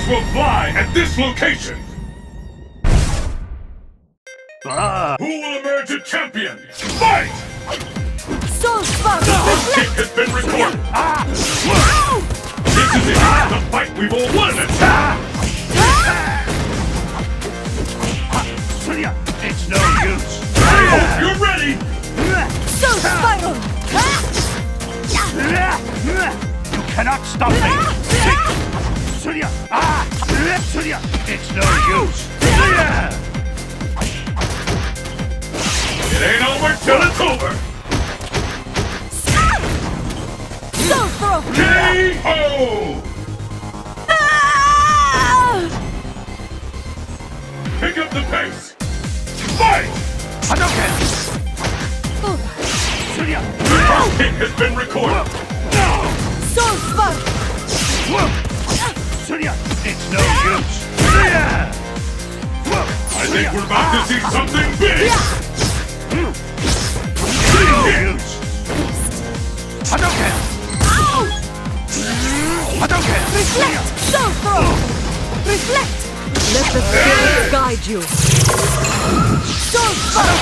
Sparks will fly at this location! Ah! Who will emerge a champion? Fight! Soul Spark! First kick has been recorded! Ah! This is it! The fight we've all wanted! Surya, it's no use. I hope you're ready! Soul Spiral! You cannot stop me. Surya, ah! Surya, it's no use. Surya! It ain't over till it's over! Throw! K.O. Ah! Pick up the pace! Fight! Hadouken! Surya! The first kick has been recorded! Soul Spark! Surya, it's no use. Surya! I think we're about to see something big! No use. Hadouken! Hadouken! Reflect! Soul Throw! Reflect! Let the spirit guide you! Soul Spark!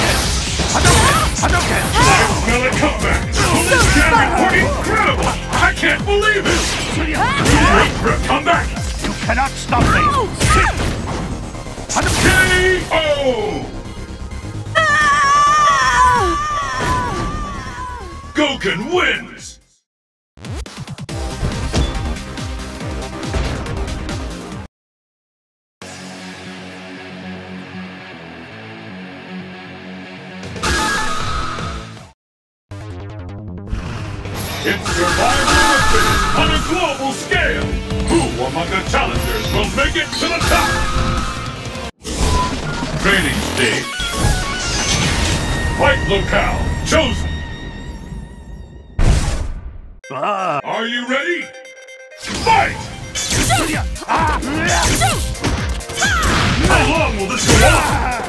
Hadouken! Hadouken! Smell a comeback! Holy damn, incredible! I can't believe it! Surya! Wait for a comeback! Cannot stop me. K.O. Ah! Gouken wins! It's survival of on a global scale! Who among the make it to the top? Training stage. Fight locale chosen! Ah! Are you ready? Fight! Ah! How long will this go on?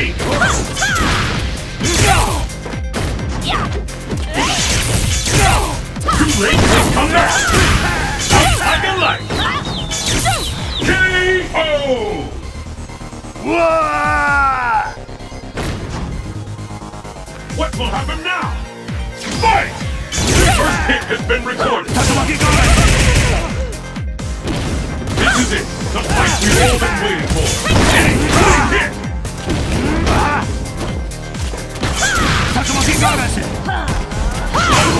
Incredible technique! Too late to come back! Out like a light! K.O. Wah! What will happen now? Fight! First hit has been recorded. This is it. The fight we've all been waiting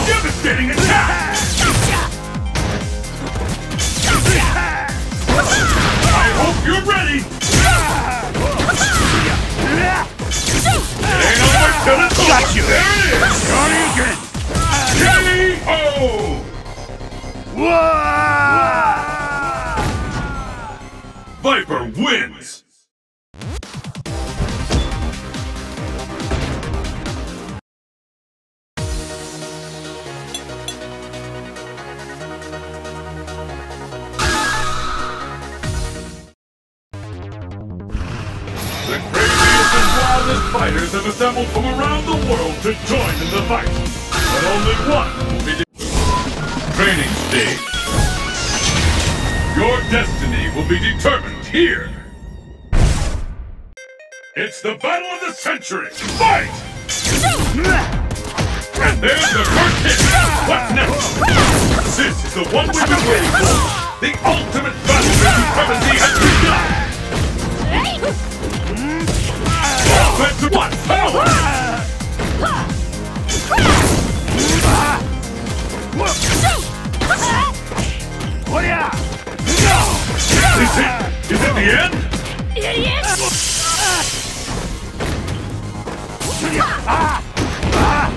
Devastating attack. I hope you're ready. Got you. There it is. Viper wins. Fighters have assembled from around the world to join in the fight. But only one will be Training stage. Your destiny will be determined here. It's the battle of the century. Fight! And there's the first hit. What's next? This is the one we've been waiting for. The ultimate battle for supremacy has begun. Is it? Is it the end? Ah! Ah!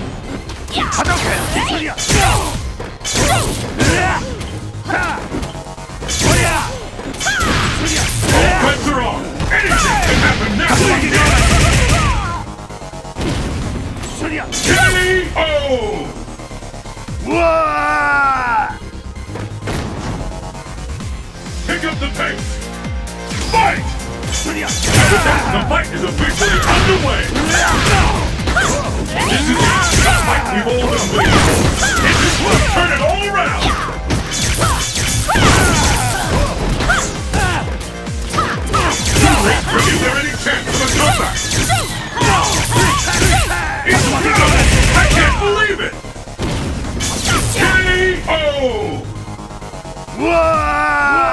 Hadouken! up the pace! Fight! the fight is officially underway! This is the fight we've all been waiting for! Will turn it all around! Is there any chance of a comeback? It's! I can't believe it! K.O. Whoa!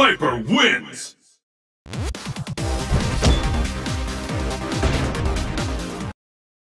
Viper wins!